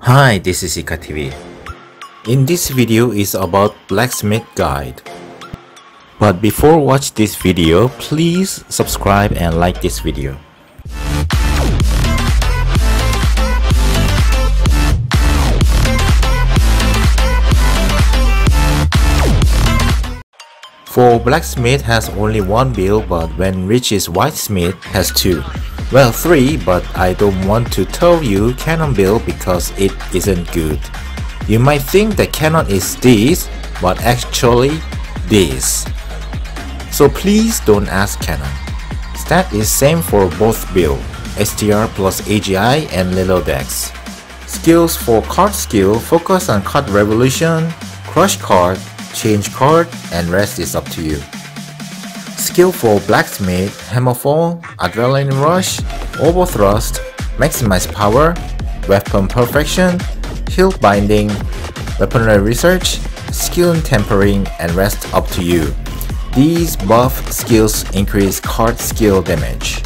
Hi, this is ICA TV. In this video is about blacksmith guide. But before watch this video, please subscribe and like this video. For blacksmith has only one bill but when reaches whitesmith has two. Well 3 but I don't want to tell you Cannon build because it isn't good. You might think that Cannon is this but actually this. So please don't ask Cannon. Stat is same for both build, STR plus AGI and Little Dex. Skills for cart skill focus on cart revolution, crush card, change cart, and rest is up to you. Skill for Blacksmith, Hammerfall, Adrenaline Rush, Overthrust, Maximize Power, Weapon Perfection, Hilt Binding, Weaponry Research, Skin Tempering, and rest up to you. These buff skills increase cart skill damage.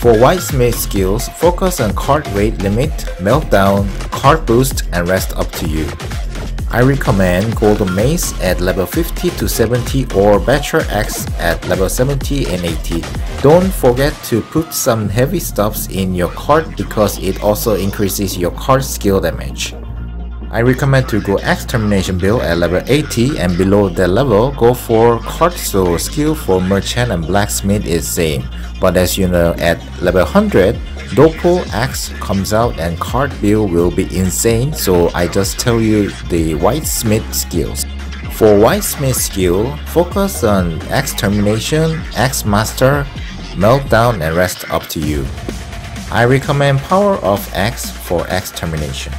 For Whitesmith skills, focus on cart weight limit, meltdown, cart boost, and rest up to you. I recommend Golden Mace at level 50 to 70 or Battle Axe at level 70 and 80. Don't forget to put some heavy stuffs in your card because it also increases your cart skill damage. I recommend to go Extermination build at level 80 and below that level go for card so skill for merchant and blacksmith is same. But as you know at level 100 Doppel X comes out and card build will be insane so I just tell you the Whitesmith skills. For Whitesmith skill, focus on Extermination, Axe Master, Meltdown and rest up to you. I recommend Power of X for Extermination.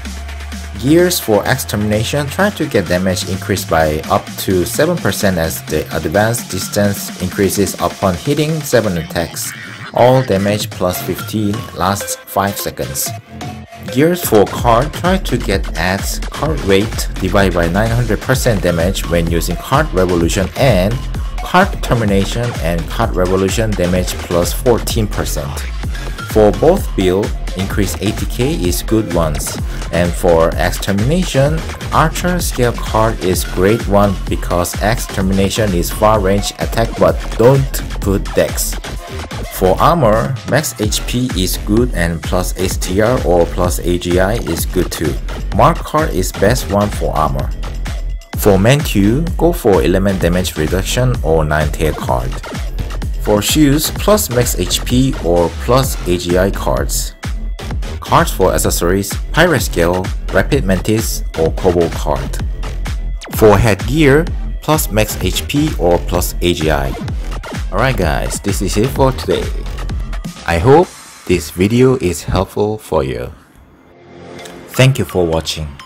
Gears for Extermination try to get damage increased by up to 7% as the advanced distance increases upon hitting 7 attacks. All damage plus 15 lasts 5 seconds. Gears for card try to get adds cart weight divided by 900% damage when using cart revolution and cart termination and cart revolution damage plus 14%. For both build, increase 80k is good ones, and for extermination, archer scale card is great one because extermination is far range attack but don't put dex. For armor, max HP is good and plus STR or plus AGI is good too. Marc card is best one for armor. For Manteau, go for element damage reduction or 9 tail card. For shoes, plus max HP or plus AGI cards. Cards for accessories, Pirate Scale, Rapid Mantis or Kobold card. For headgear, plus max HP or plus AGI. Alright guys, this is it for today. I hope this video is helpful for you. Thank you for watching.